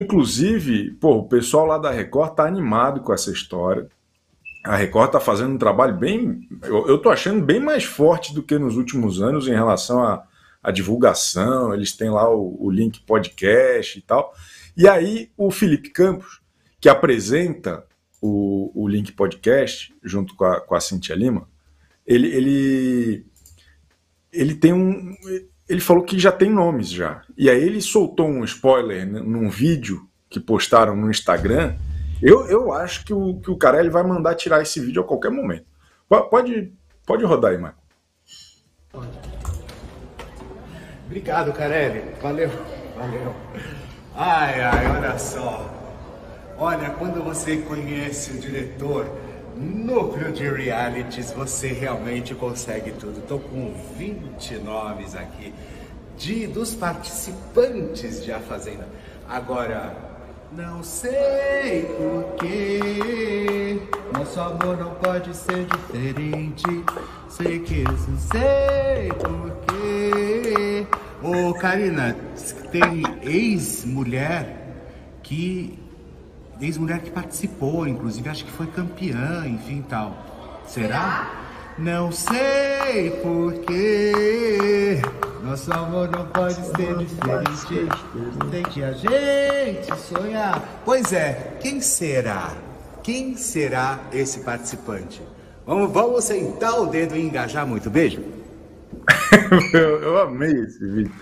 Inclusive, pô, o pessoal lá da Record tá animado com essa história. A Record tá fazendo um trabalho bem. Eu, eu tô achando bem mais forte do que nos últimos anos em relação à, divulgação. Eles têm lá o, o link podcast e tal. E aí, o Felipe Campos, que apresenta o, o Link Podcast, junto com a, com a Cintia Lima, ele, ele, ele tem um. Ele falou que já tem nomes já. E aí ele soltou um spoiler num vídeo que postaram no Instagram. Eu, eu acho que o, que o cara ele vai mandar tirar esse vídeo a qualquer momento. Pode, pode rodar aí, Marco. Obrigado, Carelli. Valeu, valeu. Ai, ai, olha só. Olha, quando você conhece o diretor, núcleo de realities, você realmente consegue tudo. Estou com 20 nomes aqui de dos participantes de A Fazenda. Agora, não sei porquê, nosso amor não pode ser diferente. Sei que não sei porquê. Ô, Karina, tem ex-mulher que ex-mulher que participou, inclusive acho que foi campeã, enfim tal. Será? Não sei porquê. Nosso amor não pode ser diferente. Tem que a gente sonhar. Pois é, quem será? Quem será esse participante? Vamos, vamos sentar o dedo e engajar muito. Beijo. eu, eu amei esse vídeo.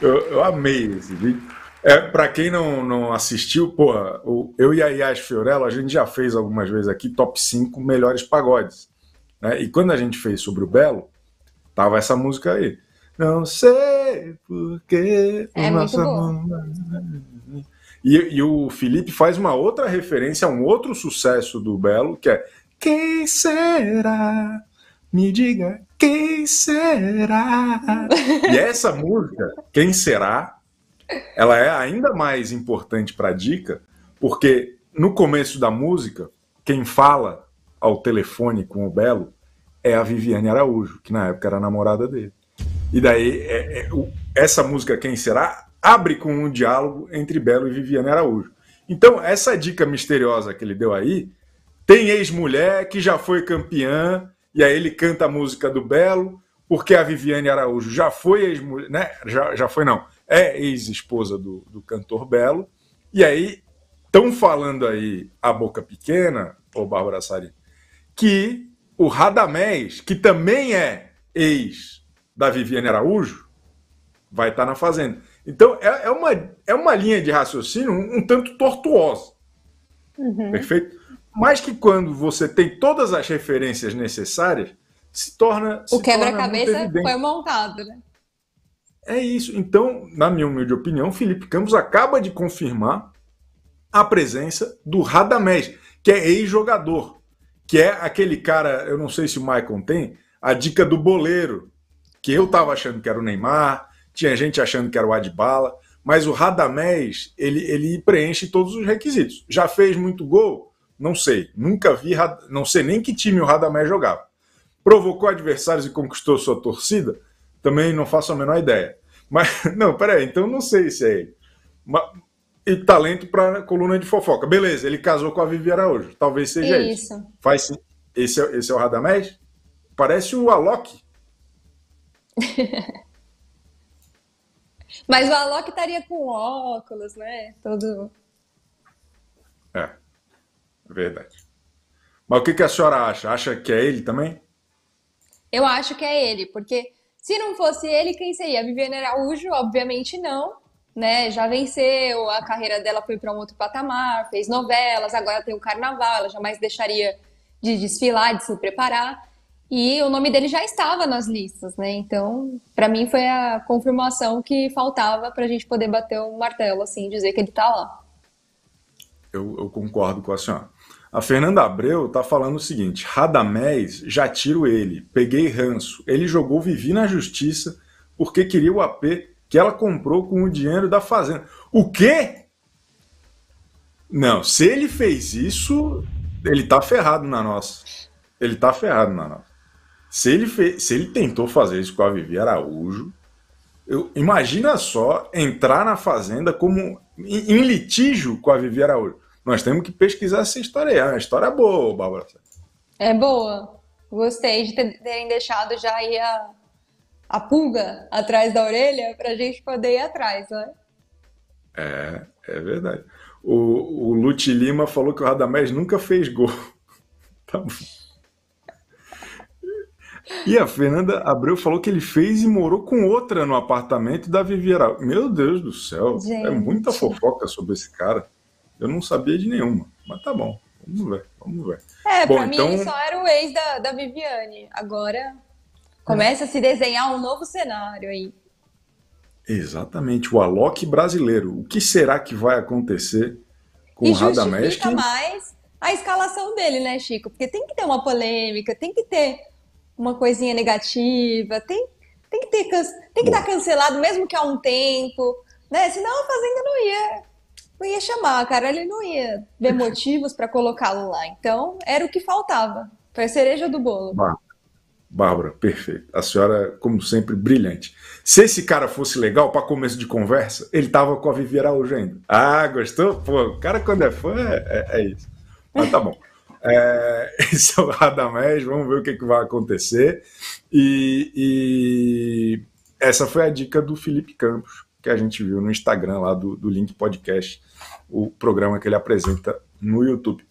Eu, eu amei esse vídeo. É, para quem não, não assistiu, o, eu e a Yas Fiorello, a gente já fez algumas vezes aqui top 5 melhores pagodes. Né? E quando a gente fez sobre o Belo, tava essa música aí. Não sei porquê. É muito bom. E, e o Felipe faz uma outra referência a um outro sucesso do Belo, que é Quem será? Me diga, quem será? e essa música, Quem será? Ela é ainda mais importante para a dica, porque no começo da música, quem fala ao telefone com o Belo é a Viviane Araújo, que na época era namorada dele. E daí, é, é, essa música Quem Será abre com um diálogo entre Belo e Viviane Araújo. Então, essa dica misteriosa que ele deu aí, tem ex-mulher que já foi campeã, e aí ele canta a música do Belo, porque a Viviane Araújo já foi ex-mulher, né? Já, já foi, não é ex-esposa do, do cantor Belo. E aí estão falando aí a boca pequena, ô Bárbara Sari, que o Radamés, que também é ex da Viviane Araújo, vai estar tá na Fazenda. Então é, é, uma, é uma linha de raciocínio um, um tanto tortuosa. Uhum. Perfeito? Mas que quando você tem todas as referências necessárias, se torna. O quebra-cabeça foi montado, né? É isso. Então, na minha humilde opinião, Felipe Campos acaba de confirmar a presença do Radamés, que é ex-jogador, que é aquele cara, eu não sei se o Maicon tem, a dica do boleiro, que eu estava achando que era o Neymar, tinha gente achando que era o Adbala, mas o Radamés, ele, ele preenche todos os requisitos. Já fez muito gol? Não sei. Nunca vi, não sei nem que time o Radamés jogava. Provocou adversários e conquistou sua torcida? Também não faço a menor ideia. Mas, não, peraí, então não sei se é ele. Mas, e talento para coluna de fofoca. Beleza, ele casou com a Vivi Araújo. Talvez seja isso. isso. Faz sim. Esse é, esse é o Radamés? Parece o Alok. Mas o Alok estaria com óculos, né? Todo. É, é verdade. Mas o que, que a senhora acha? Acha que é ele também? Eu acho que é ele, porque se não fosse ele, quem seria? A Viviane Araújo, obviamente não, né? Já venceu, a carreira dela foi para um outro patamar, fez novelas, agora tem o carnaval, ela jamais deixaria de desfilar, de se preparar. E o nome dele já estava nas listas, né? Então, para mim foi a confirmação que faltava para a gente poder bater o martelo, assim, dizer que ele está lá. Eu, eu concordo com a senhora. A Fernanda Abreu tá falando o seguinte: Radamés, já tiro ele, peguei ranço. Ele jogou Vivi na justiça porque queria o AP que ela comprou com o dinheiro da fazenda. O quê? Não, se ele fez isso, ele tá ferrado na nossa. Ele tá ferrado na nossa. Se ele, fez, se ele tentou fazer isso com a Vivi Araújo, Eu, imagina só entrar na Fazenda como em, em litígio com a Vivi Araújo. Nós temos que pesquisar essa história aí. É uma história boa, Bárbara. É boa. Gostei de terem deixado já aí a, a pulga atrás da orelha para a gente poder ir atrás, né? É, é verdade. O, o Lute Lima falou que o Radamés nunca fez gol. tá bom. E a Fernanda Abreu falou que ele fez e morou com outra no apartamento da Viviera. Meu Deus do céu, Gente. é muita fofoca sobre esse cara. Eu não sabia de nenhuma, mas tá bom. Vamos ver, vamos ver. É, bom, pra então... mim só era o ex da, da Viviane. Agora começa é. a se desenhar um novo cenário aí. Exatamente, o Alok brasileiro. O que será que vai acontecer com e o Radamés? Que... mais a escalação dele, né, Chico? Porque tem que ter uma polêmica, tem que ter uma coisinha negativa, tem, tem que ter tem que estar tá cancelado mesmo que há um tempo, né? Senão a Fazenda não ia não ia chamar, cara, ele não ia ver motivos para colocá-lo lá. Então, era o que faltava. Foi a cereja do bolo. Bárbara, perfeito. A senhora, como sempre, brilhante. Se esse cara fosse legal para começo de conversa, ele tava com a Vivi Araújo ainda. Ah, gostou? Pô, o cara quando é fã é, é, é isso. Mas tá bom. É, esse é o Radamés, vamos ver o que, que vai acontecer. E, e, essa foi a dica do Felipe Campos, que a gente viu no Instagram lá do, do Link Podcast, o programa que ele apresenta no YouTube.